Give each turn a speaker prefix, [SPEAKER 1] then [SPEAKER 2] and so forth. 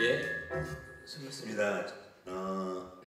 [SPEAKER 1] 예. 예. 수고하셨습니다.
[SPEAKER 2] 어,